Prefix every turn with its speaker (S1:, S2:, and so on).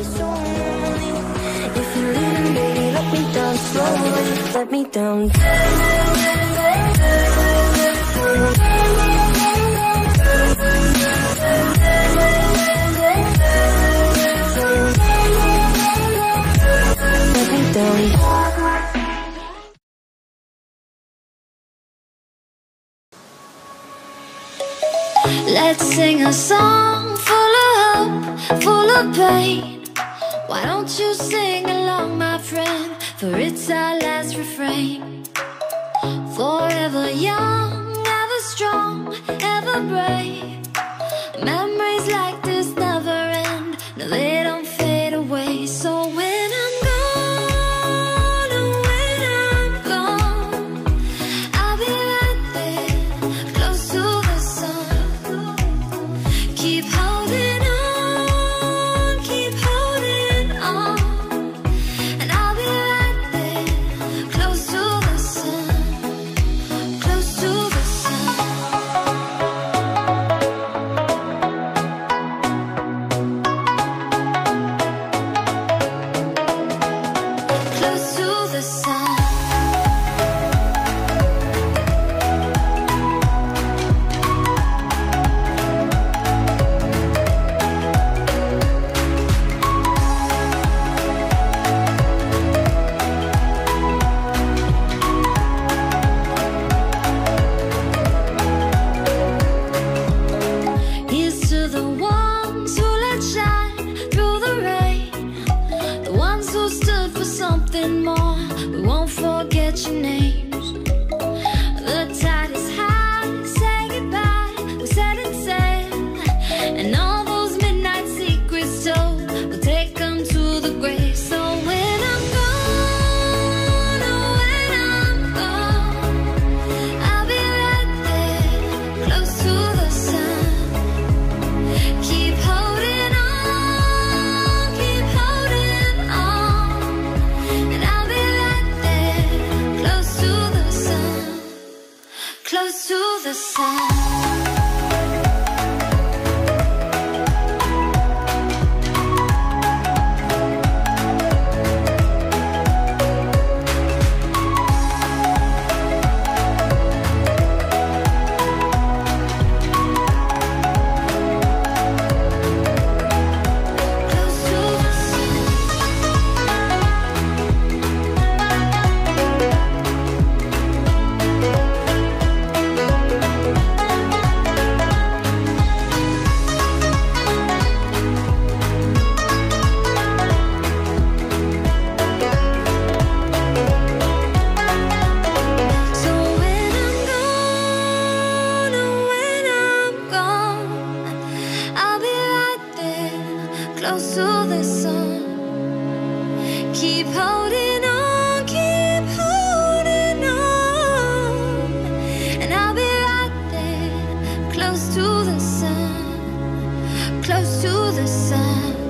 S1: be so lonely If you're leaving, baby, let me down slowly. Let me down. Let me down.
S2: Let's sing a song full of hope, full of pain. Why don't you sing along, my friend? For it's our last refrain. Forever young, ever strong, ever brave. close to the sun. Keep holding on, keep holding on. And I'll be right there, close to the sun, close to the sun.